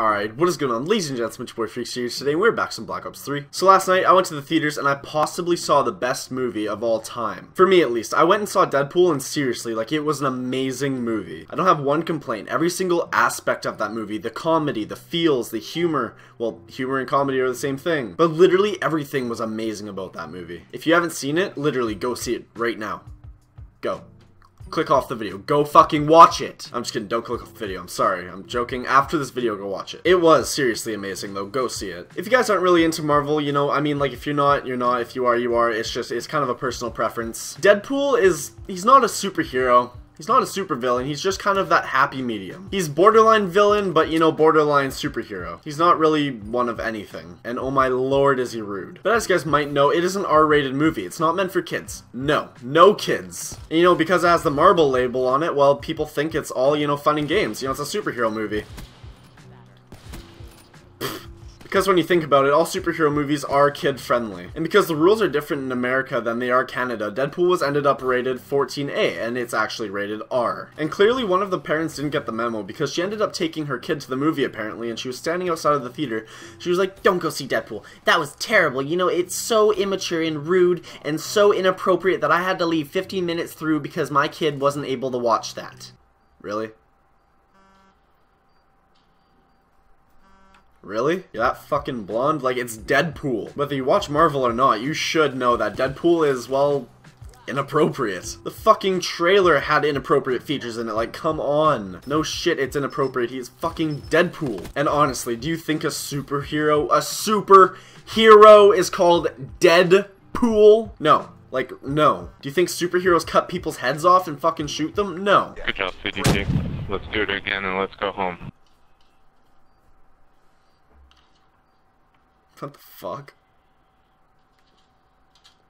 Alright, what is going on ladies and gentlemen, it's your boy Freeks here today, we're back from Black Ops 3. So last night, I went to the theaters and I possibly saw the best movie of all time. For me at least. I went and saw Deadpool and seriously, like it was an amazing movie. I don't have one complaint. Every single aspect of that movie, the comedy, the feels, the humor, well, humor and comedy are the same thing. But literally everything was amazing about that movie. If you haven't seen it, literally go see it right now. Go click off the video. Go fucking watch it. I'm just kidding. Don't click off the video. I'm sorry. I'm joking. After this video, go watch it. It was seriously amazing, though. Go see it. If you guys aren't really into Marvel, you know, I mean, like, if you're not, you're not. If you are, you are. It's just, it's kind of a personal preference. Deadpool is, he's not a superhero. He's not a super villain, he's just kind of that happy medium. He's borderline villain, but you know, borderline superhero. He's not really one of anything. And oh my lord is he rude. But as you guys might know, it is an R-rated movie. It's not meant for kids. No. No kids. And, you know, because it has the Marvel label on it, well, people think it's all, you know, fun and games. You know, it's a superhero movie. Because when you think about it, all superhero movies are kid-friendly. And because the rules are different in America than they are Canada, Deadpool was ended up rated 14A, and it's actually rated R. And clearly one of the parents didn't get the memo, because she ended up taking her kid to the movie apparently, and she was standing outside of the theater. She was like, don't go see Deadpool. That was terrible. You know, it's so immature and rude and so inappropriate that I had to leave 15 minutes through because my kid wasn't able to watch that. Really? Really? You're that fucking blonde? Like, it's Deadpool. Whether you watch Marvel or not, you should know that Deadpool is, well, inappropriate. The fucking trailer had inappropriate features in it, like, come on. No shit, it's inappropriate. He's fucking Deadpool. And honestly, do you think a superhero, a superhero is called Deadpool? No. Like, no. Do you think superheroes cut people's heads off and fucking shoot them? No. Good job, CDT. Let's do it again and let's go home. What the fuck?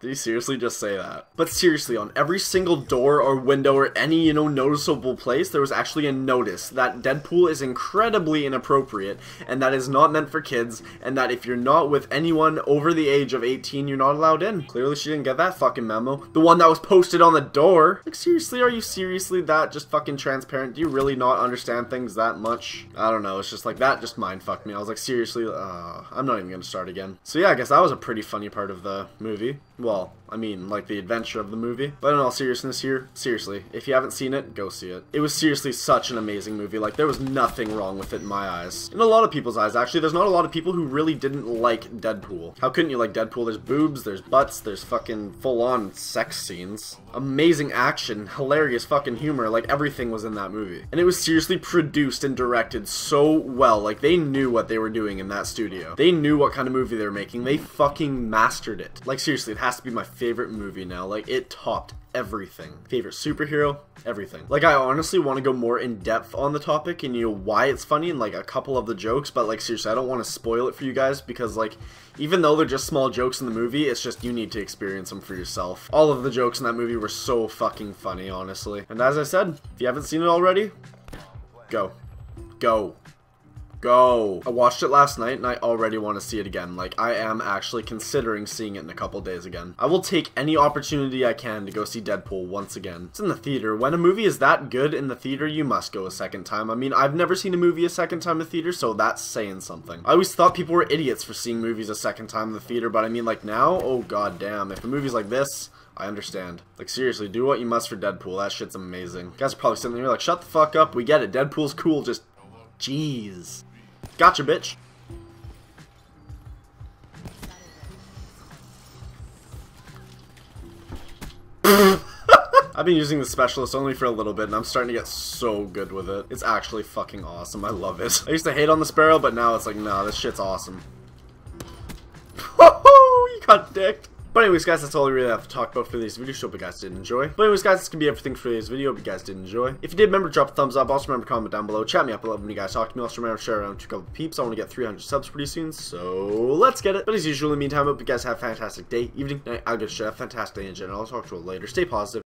Did he seriously just say that? But seriously, on every single door or window or any, you know, noticeable place, there was actually a notice that Deadpool is incredibly inappropriate and that is not meant for kids and that if you're not with anyone over the age of 18, you're not allowed in. Clearly she didn't get that fucking memo. The one that was posted on the door. Like, seriously, are you seriously that just fucking transparent? Do you really not understand things that much? I don't know, it's just like, that just mind fucked me. I was like, seriously, uh, I'm not even gonna start again. So yeah, I guess that was a pretty funny part of the movie. Well, well, I mean, like the adventure of the movie. But in all seriousness here, seriously, if you haven't seen it, go see it. It was seriously such an amazing movie. Like, there was nothing wrong with it in my eyes. In a lot of people's eyes, actually. There's not a lot of people who really didn't like Deadpool. How couldn't you like Deadpool? There's boobs, there's butts, there's fucking full-on sex scenes. Amazing action, hilarious fucking humor, like everything was in that movie. And it was seriously produced and directed so well. Like, they knew what they were doing in that studio. They knew what kind of movie they were making. They fucking mastered it. Like, seriously, it has to be my favorite movie now. Like, it topped everything. Favorite superhero, everything. Like, I honestly want to go more in depth on the topic and, you know, why it's funny and, like, a couple of the jokes, but, like, seriously, I don't want to spoil it for you guys because, like, even though they're just small jokes in the movie, it's just you need to experience them for yourself. All of the jokes in that movie were so fucking funny, honestly. And as I said, if you haven't seen it already, go. Go go. I watched it last night and I already want to see it again. Like, I am actually considering seeing it in a couple days again. I will take any opportunity I can to go see Deadpool once again. It's in the theater. When a movie is that good in the theater, you must go a second time. I mean, I've never seen a movie a second time in the theater, so that's saying something. I always thought people were idiots for seeing movies a second time in the theater, but I mean, like, now? Oh, god damn. If a movie's like this, I understand. Like, seriously, do what you must for Deadpool. That shit's amazing. You guys are probably sitting there like, shut the fuck up. We get it. Deadpool's cool. Just, jeez. Gotcha, bitch. I've been using the specialist only for a little bit and I'm starting to get so good with it. It's actually fucking awesome. I love it. I used to hate on the sparrow, but now it's like, nah, this shit's awesome. you got dicked. But anyways, guys, that's all we really have to talk about for this video. So hope you guys did enjoy. But anyways, guys, this can be everything for today's video. Hope you guys did enjoy. If you did, remember to drop a thumbs up. Also remember to comment down below. Chat me up. I love when you guys talk to me. Also remember to share around to a couple peeps. I want to get 300 subs pretty soon. So let's get it. But as usual, in the meantime, hope you guys have a fantastic day, evening, night. I'll get shit. A fantastic day in general. I'll talk to you later. Stay positive.